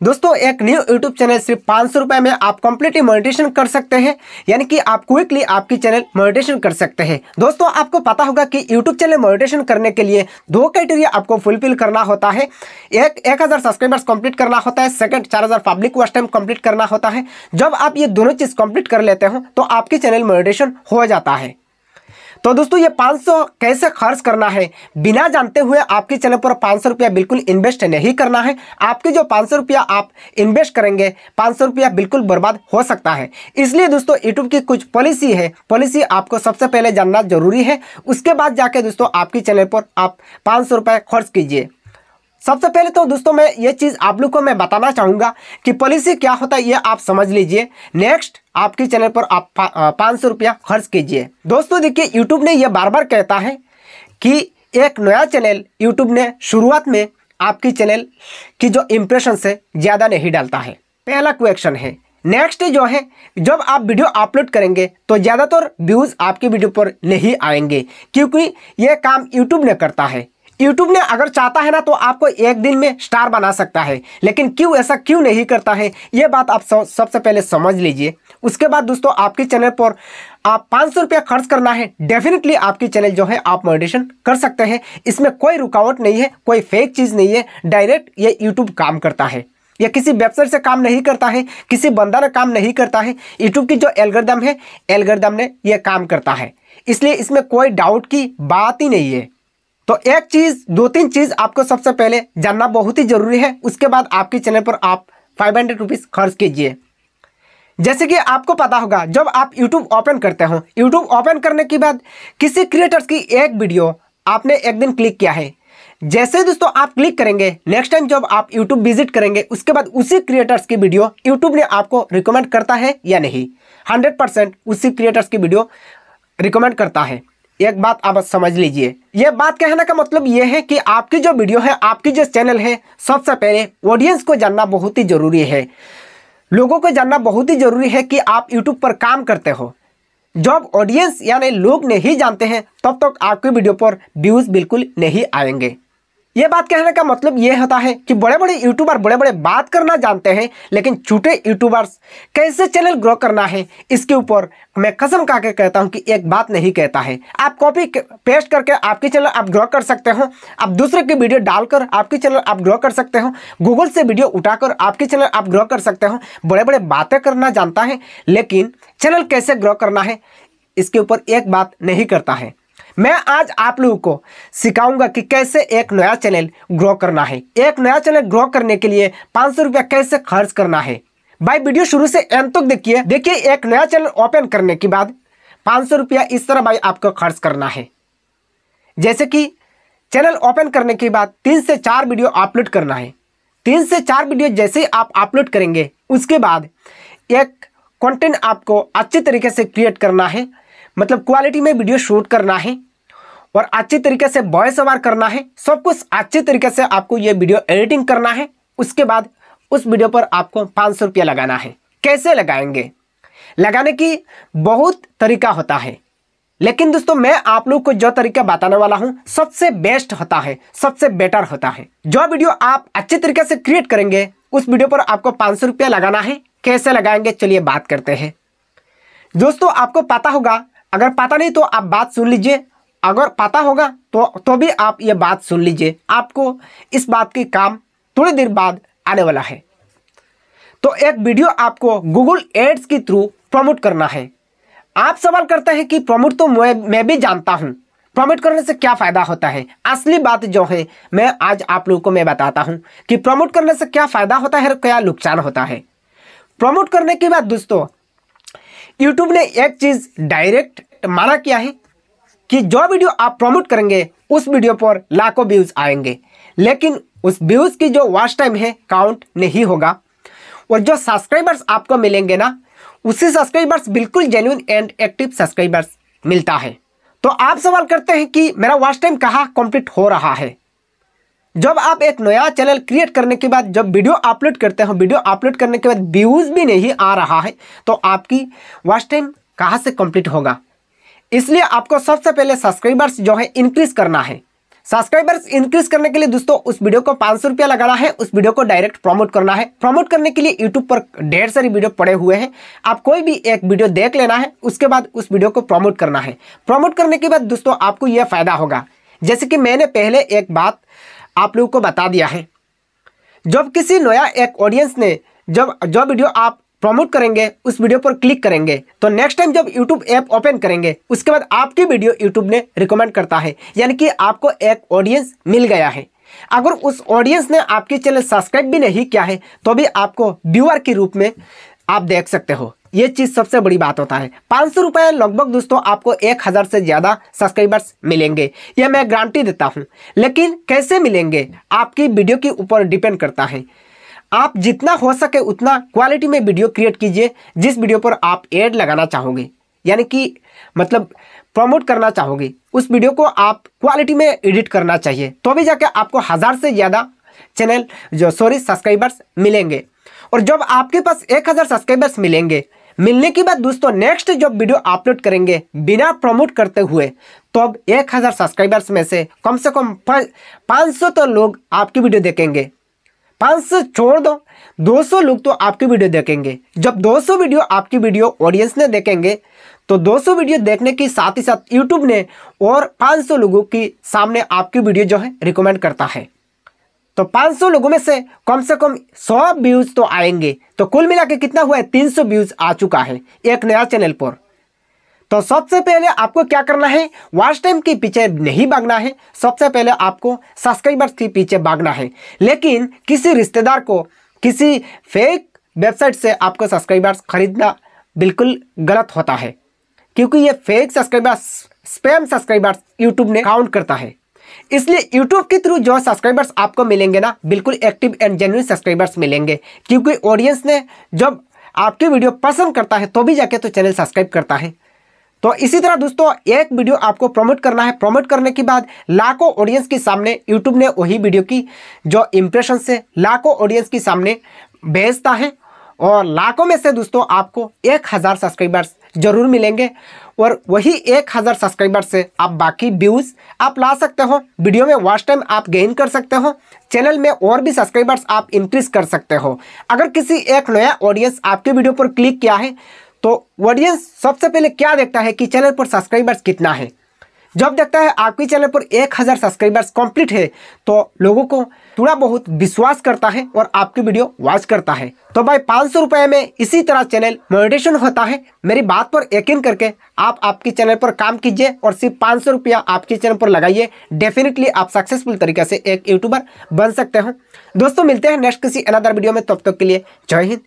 दोस्तों, एक new YouTube channel सिर्फ़ पाँच सौ रुपए में आप कंप्लीटली मोनिटेशन कर सकते हैं। यानी कि आप क्विकली आपकी चैनल मोनिटेशन कर सकते हैं। दोस्तों, आपको पता होगा कि यूट्यूब चैनल मोनिटेशन करने के लिए दो क्राइटेरिया आपको फुलफिल करना होता है। एक एक हज़ार सब्सक्राइबर्स कंप्लीट करना होता है। सेकंड चार हज़ार पब्लिक वॉच टाइम कंप्लीट करना होता है। जब आप ये दोनों चीज़ कंप्लीट कर लेते हो तो आपकी चैनल मोनिटेशन हो जाता है। तो दोस्तों, ये 500 कैसे खर्च करना है? बिना जानते हुए आपके चैनल पर 500 रुपया बिल्कुल इन्वेस्ट नहीं करना है। आपके जो 500 रुपया आप इन्वेस्ट करेंगे 500 रुपया बिल्कुल बर्बाद हो सकता है। इसलिए दोस्तों यूट्यूब की कुछ पॉलिसी है। पॉलिसी आपको सबसे पहले जानना ज़रूरी है। उसके बाद जाके दोस्तों, आपके चैनल पर आप पाँच सौ खर्च कीजिए। सबसे पहले तो दोस्तों मैं ये चीज़ आप लोग को मैं बताना चाहूँगा कि पॉलिसी क्या होता है ये आप समझ लीजिए। नेक्स्ट आपके चैनल पर आप पाँच सौ रुपया खर्च कीजिए। दोस्तों देखिए यूट्यूब ने यह बार बार कहता है कि एक नया चैनल यूट्यूब ने शुरुआत में आपकी चैनल की जो इम्प्रेशन से ज़्यादा नहीं डालता है। पहला क्वेश्चन है। नेक्स्ट जो है, जब आप वीडियो अपलोड करेंगे तो ज़्यादातर व्यूज़ आपकी वीडियो पर नहीं आएँगे, क्योंकि यह काम यूट्यूब ने करता है। यूट्यूब ने अगर चाहता है ना तो आपको एक दिन में स्टार बना सकता है। लेकिन क्यों ऐसा क्यों नहीं करता है? ये बात आप सबसे पहले समझ लीजिए। उसके बाद दोस्तों, आपके चैनल पर आप पाँच सौ रुपया खर्च करना है। डेफिनेटली आपकी चैनल जो है, आप मोडिटेशन कर सकते हैं। इसमें कोई रुकावट नहीं है, कोई फेक चीज़ नहीं है। डायरेक्ट ये यूट्यूब काम करता है। या किसी वेबसाइट से काम नहीं करता है, किसी बंदा ने काम नहीं करता है। यूट्यूब की जो एल्गरदम है एल्गरदम ने यह काम करता है। इसलिए इसमें कोई डाउट की बात ही नहीं है। तो एक चीज़, दो तीन चीज़ आपको सबसे पहले जानना बहुत ही ज़रूरी है। उसके बाद आपके चैनल पर आप फाइव हंड्रेड रुपीज़ खर्च कीजिए। जैसे कि आपको पता होगा, जब आप यूट्यूब ओपन करते हो यूट्यूब ओपन करने के बाद किसी क्रिएटर्स की एक वीडियो आपने एक दिन क्लिक किया है। जैसे दोस्तों आप क्लिक करेंगे नेक्स्ट टाइम जब आप यूट्यूब विज़िट करेंगे, उसके बाद उसी क्रिएटर्स की वीडियो यूट्यूब ने आपको रिकमेंड करता है या नहीं। हंड्रेड परसेंट उसी क्रिएटर्स की वीडियो रिकमेंड करता है। एक बात आप समझ लीजिए। ये बात कहने का मतलब ये है कि आपकी जो वीडियो है, आपकी जो चैनल है, सबसे पहले ऑडियंस को जानना बहुत ही ज़रूरी है। लोगों को जानना बहुत ही ज़रूरी है कि आप यूट्यूब पर काम करते हो। जब ऑडियंस यानी लोग नहीं जानते हैं, तब तक तो आपकी वीडियो पर व्यूज़ बिल्कुल नहीं आएँगे। ये बात कहने का मतलब ये होता है कि बड़े बड़े यूट्यूबर बड़े बड़े बात करना जानते हैं, लेकिन छोटे यूट्यूबर्स कैसे चैनल ग्रो करना है, इसके ऊपर मैं कसम खा के कहता हूँ कि एक बात नहीं कहता है। आप कॉपी पेस्ट करके आपकी चैनल आप ग्रो कर सकते हो, आप दूसरे की वीडियो डालकर आपकी चैनल आप ग्रो कर सकते हो गूगल से वीडियो उठाकर आपकी चैनल आप ग्रो कर सकते हो बड़े बड़े बातें करना जानता है, लेकिन चैनल कैसे ग्रो करना है, इसके ऊपर एक बात नहीं करता है। मैं आज आप लोगों को सिखाऊँगा कि कैसे एक नया चैनल ग्रो करना है। एक नया चैनल ग्रो करने के लिए पाँच सौ रुपया कैसे खर्च करना है। भाई, वीडियो शुरू से एंड तक देखिए। देखिए, एक नया चैनल ओपन करने के बाद पाँच सौ रुपया इस तरह भाई आपको खर्च करना है। जैसे कि चैनल ओपन करने के बाद तीन से चार वीडियो अपलोड करना है। तीन से चार वीडियो जैसे ही आप अपलोड करेंगे, उसके बाद एक कंटेंट आपको अच्छे तरीके से क्रिएट करना है। मतलब क्वालिटी में वीडियो शूट करना है। और अच्छी तरीके से वॉइस ओवर करना है, सब कुछ अच्छे तरीके से आपको ये वीडियो एडिटिंग करना है, उसके बाद उस वीडियो पर आपको पाँच सौ रुपया लगाना है। कैसे लगाएँगे? लगाने की बहुत तरीका होता है। लेकिन दोस्तों, मैं आप लोग को जो तरीका बताने वाला हूँ, सबसे बेस्ट होता है, सबसे बेटर होता है। जो वीडियो आप अच्छे तरीके से क्रिएट करेंगे, उस वीडियो पर आपको पाँच सौ रुपया लगाना है। कैसे लगाएँगे? चलिए बात करते हैं। दोस्तों, आपको पता होगा, अगर पता नहीं तो आप बात सुन लीजिए अगर पता होगा तो तो भी आप ये बात सुन लीजिए। आपको इस बात की काम थोड़ी देर बाद आने वाला है। तो एक वीडियो आपको गूगल एड्स के थ्रू प्रमोट करना है। आप सवाल करते हैं कि प्रमोट तो मैं मैं भी जानता हूँ। प्रमोट करने से क्या फ़ायदा होता है? असली बात जो है, मैं आज आप लोगों को मैं बताता हूँ कि प्रमोट करने से क्या फ़ायदा होता है और क्या नुकसान होता है। प्रमोट करने के बाद दोस्तों यूट्यूब ने एक चीज़ डायरेक्ट माना किया है? कि जो वीडियो आप प्रमोट करेंगे, उस वीडियो पर लाखों व्यूज़ आएँगे। लेकिन उस व्यूज़ की जो वॉच टाइम है काउंट नहीं होगा। और जो सब्सक्राइबर्स आपको मिलेंगे ना, उसी सब्सक्राइबर्स बिल्कुल जेन्यून एंड एक्टिव सब्सक्राइबर्स मिलता है। तो आप सवाल करते हैं कि मेरा वॉच टाइम कहाँ कंप्लीट हो रहा है? जब आप एक नया चैनल क्रिएट करने के बाद जब वीडियो अपलोड करते हो वीडियो अपलोड करने के बाद व्यूज़ भी नहीं आ रहा है तो आपकी वॉच टाइम कहाँ से कंप्लीट होगा? इसलिए आपको सबसे पहले सब्सक्राइबर्स जो है इंक्रीज करना है। सब्सक्राइबर्स इंक्रीज करने के लिए दोस्तों, उस वीडियो को पाँच सौ रुपया लगाना है, उस वीडियो को डायरेक्ट प्रमोट करना है। प्रमोट करने के लिए यूट्यूब पर ढेर सारी वीडियो पड़े हुए हैं। आप कोई भी एक वीडियो देख लेना है, उसके बाद उस वीडियो को प्रमोट करना है। प्रमोट करने के बाद दोस्तों, आपको यह फ़ायदा होगा। जैसे कि मैंने पहले एक बात आप लोगों को बता दिया है। जब किसी नया एक ऑडियंस ने, जब, जो वीडियो आप प्रमोट करेंगे, उस वीडियो पर क्लिक करेंगे। तो नेक्स्ट टाइम जब यूट्यूब ऐप ओपन करेंगे, उसके बाद आपकी वीडियो यूट्यूब ने रिकमेंड करता है, यानी कि आपको एक ऑडियंस मिल गया है। अगर उस ऑडियंस ने आपके चैनल सब्सक्राइब भी नहीं किया है तो भी आपको व्यूअर के रूप में आप देख सकते हो। ये चीज़ सबसे बड़ी बात होता है। पाँच सौ रुपये लगभग दोस्तों आपको एक हज़ार से ज़्यादा सब्सक्राइबर्स मिलेंगे। यह मैं गारंटी देता हूँ। लेकिन कैसे मिलेंगे? आपकी वीडियो के ऊपर डिपेंड करता है। आप जितना हो सके उतना क्वालिटी में वीडियो क्रिएट कीजिए, जिस वीडियो पर आप एड लगाना चाहोगे। यानी कि मतलब प्रमोट करना चाहोगे, उस वीडियो को आप क्वालिटी में एडिट करना चाहिए। तो भी जाके आपको हज़ार से ज़्यादा चैनल जो सॉरी सब्सक्राइबर्स मिलेंगे। और जब आपके पास एक हज़ार सब्सक्राइबर्स मिलेंगे, मिलने के बाद दोस्तों नेक्स्ट जब वीडियो अपलोड करेंगे बिना प्रमोट करते हुए तो अब एक हज़ार सब्सक्राइबर्स में से कम से कम पाँच सौ तो लोग आपकी वीडियो देखेंगे। पाँच सौ छोड़ दो। दो सौ लोग तो आपकी वीडियो देखेंगे। जब दो सौ वीडियो आपकी वीडियो ऑडियंस ने देखेंगे तो 200 वीडियो देखने के साथ ही साथ यूट्यूब ने और 500 लोगों की सामने आपकी वीडियो जो है रिकमेंड करता है। तो 500 लोगों में से कम से कम 100 व्यूज़ तो आएँगे। तो कुल मिला के कितना हुआ है? 300 व्यूज़ आ चुका है एक नया चैनल पर। तो सबसे पहले आपको क्या करना है? वॉच टाइम के पीछे नहीं भागना है। सबसे पहले आपको सब्सक्राइबर्स के पीछे भागना है। लेकिन किसी रिश्तेदार को, किसी फेक वेबसाइट से आपको सब्सक्राइबर्स खरीदना बिल्कुल गलत होता है। क्योंकि ये fake subscribers spam subscribers YouTube ने काउंट करता है। इसलिए यूट्यूब के थ्रू जो सब्सक्राइबर्स आपको मिलेंगे ना, बिल्कुल एक्टिव एंड जेन्यून सब्सक्राइबर्स मिलेंगे। क्योंकि ऑडियंस ने जब आपकी वीडियो पसंद करता है तो भी जाके तो चैनल सब्सक्राइब करता है। तो इसी तरह दोस्तों, एक वीडियो आपको प्रमोट करना है। प्रमोट करने के बाद लाखों ऑडियंस के सामने यूट्यूब ने वही वीडियो की जो इम्प्रेशन से लाखों ऑडियंस के सामने भेजता है। और लाखों में से दोस्तों, आपको एक हज़ार सब्सक्राइबर्स ज़रूर मिलेंगे। और वही एक हज़ार सब्सक्राइबर से आप बाकी व्यूज़ आप ला सकते हो। वीडियो में वॉच टाइम आप गेन कर सकते हो। चैनल में और भी सब्सक्राइबर्स आप इंक्रीज कर सकते हो। अगर किसी एक नया ऑडियंस आपके वीडियो पर क्लिक किया है तो ऑडियंस सबसे पहले क्या देखता है कि चैनल पर सब्सक्राइबर्स कितना है? जब देखता है आपके चैनल पर एक हज़ार सब्सक्राइबर्स कंप्लीट है तो लोगों को थोड़ा बहुत विश्वास करता है और आपकी वीडियो वॉच करता है। तो भाई पाँच सौ रुपये में इसी तरह चैनल मोनिटेशन होता है। मेरी बात पर यकीन करके आप आपके चैनल पर काम कीजिए और सिर्फ़ पाँच सौ रुपया आपके चैनल पर लगाइए। डेफिनेटली आप सक्सेसफुल तरीके से एक यूट्यूबर बन सकते हो। दोस्तों, मिलते हैं नेक्स्ट किसी अनदर वीडियो में, तब तक के लिए जय हिंद।